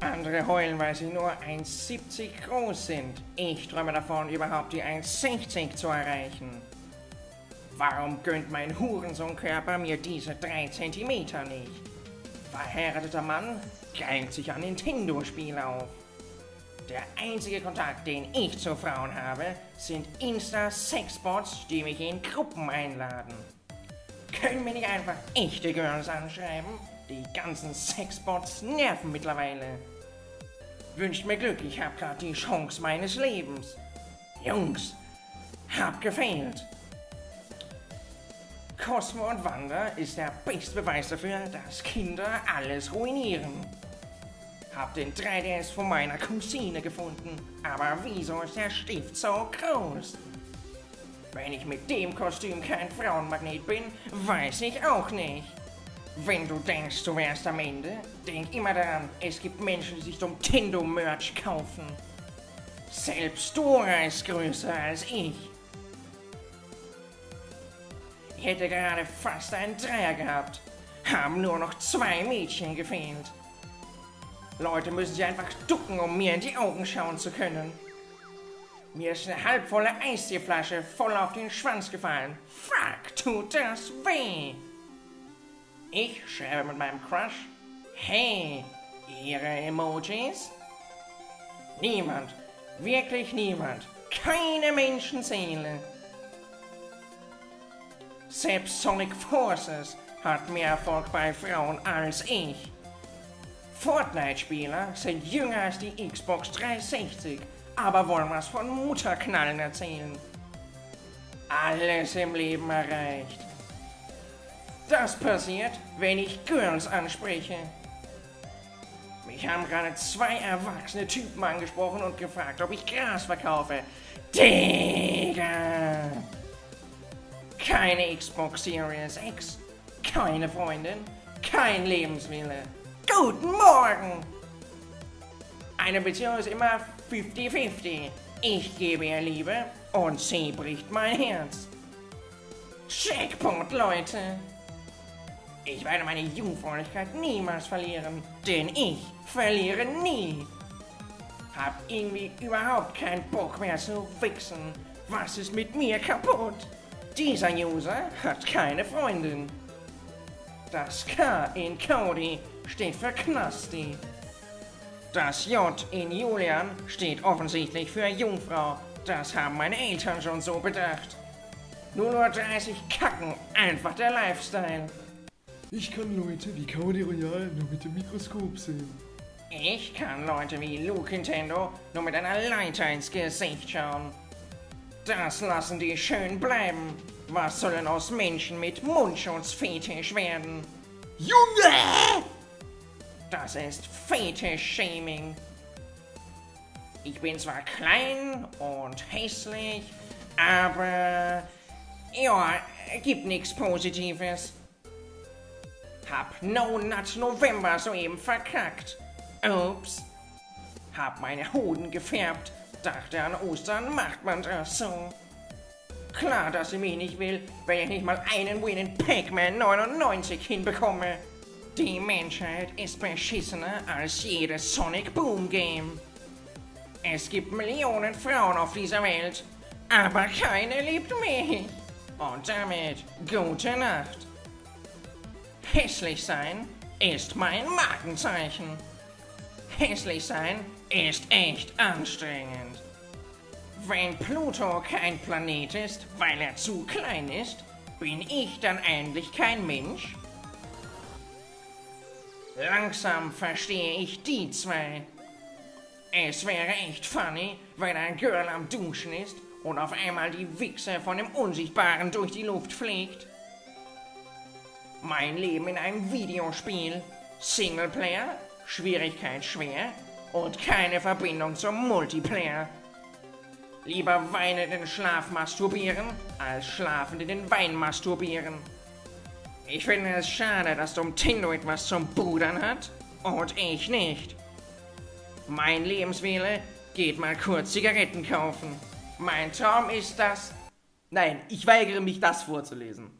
Andere heulen, weil sie nur 1,70 groß sind. Ich träume davon, überhaupt die 1,60 zu erreichen. Warum gönnt mein Hurensohnkörper mir diese 3 cm nicht? Verheirateter Mann greift sich an Nintendo-Spiele auf. Der einzige Kontakt, den ich zu Frauen habe, sind Insta-Sexbots, die mich in Gruppen einladen. Können wir nicht einfach echte Girls anschreiben? Die ganzen Sexbots nerven mittlerweile. Wünscht mir Glück, ich hab grad die Chance meines Lebens. Jungs, hab gefehlt. Cosmo und Wanda ist der beste Beweis dafür, dass Kinder alles ruinieren. Hab den 3DS von meiner Cousine gefunden, aber wieso ist der Stift so groß? Wenn ich mit dem Kostüm kein Frauenmagnet bin, weiß ich auch nicht. Wenn du denkst, du wärst am Ende, denk immer daran, es gibt Menschen, die sich Nintendo-Merch kaufen. Selbst Dora ist größer als ich. Ich hätte gerade fast einen Dreier gehabt. Haben nur noch zwei Mädchen gefehlt. Leute müssen sich einfach ducken, um mir in die Augen schauen zu können. Mir ist eine halbvolle Eistierflasche voll auf den Schwanz gefallen. Fuck, tut das weh! Ich schreibe mit meinem Crush. Hey, ihre Emojis? Niemand, wirklich niemand, keine Menschenseele. Selbst Sonic Forces hat mehr Erfolg bei Frauen als ich. Fortnite-Spieler sind jünger als die Xbox 360, aber wollen was von Mutterknallen erzählen. Alles im Leben erreicht. Das passiert, wenn ich Girls anspreche. Mich haben gerade zwei erwachsene Typen angesprochen und gefragt, ob ich Gras verkaufe. Digga! Keine Xbox Series X, keine Freundin, kein Lebenswille. Guten Morgen! Eine Beziehung ist immer 50-50. Ich gebe ihr Liebe und sie bricht mein Herz. Checkpoint, Leute! Ich werde meine Jungfräulichkeit niemals verlieren, denn ich verliere nie. Hab irgendwie überhaupt keinen Bock mehr zu wichsen. Was ist mit mir kaputt? Dieser User hat keine Freundin. Das K in Cody steht für Knasti. Das J in Julian steht offensichtlich für Jungfrau. Das haben meine Eltern schon so bedacht. Nur nur 30 Kacken, einfach der Lifestyle. Ich kann Leute wie Cody Royal nur mit dem Mikroskop sehen. Ich kann Leute wie Luke Nintendo nur mit einer Leiter ins Gesicht schauen. Das lassen die schön bleiben. Was soll denn aus Menschen mit Mundschutzfetisch werden? Junge! Das ist Fetisch-Shaming. Ich bin zwar klein und hässlich, aber ja, gibt nichts Positives. Hab No Nut November soeben verkackt. Ups. Hab meine Hoden gefärbt. Dachte an Ostern macht man das so. Klar, dass sie mich nicht will, wenn ich nicht mal einen Win in Pac-Man 99 hinbekomme. Die Menschheit ist beschissener als jedes Sonic Boom Game. Es gibt Millionen Frauen auf dieser Welt, aber keine liebt mich. Und damit gute Nacht. Hässlich sein ist mein Markenzeichen. Hässlich sein ist echt anstrengend. Wenn Pluto kein Planet ist, weil er zu klein ist, bin ich dann eigentlich kein Mensch? Langsam verstehe ich die zwei. Es wäre echt funny, wenn ein Girl am Duschen ist und auf einmal die Wichse von dem Unsichtbaren durch die Luft fliegt. Mein Leben in einem Videospiel. Singleplayer, Schwierigkeit schwer und keine Verbindung zum Multiplayer. Lieber weinend in Schlaf masturbieren, als schlafend in den Wein masturbieren. Ich finde es schade, dass Dom Tindo etwas zum Budern hat und ich nicht. Mein Lebenswille geht mal kurz Zigaretten kaufen. Mein Traum ist das. Nein, ich weigere mich, das vorzulesen.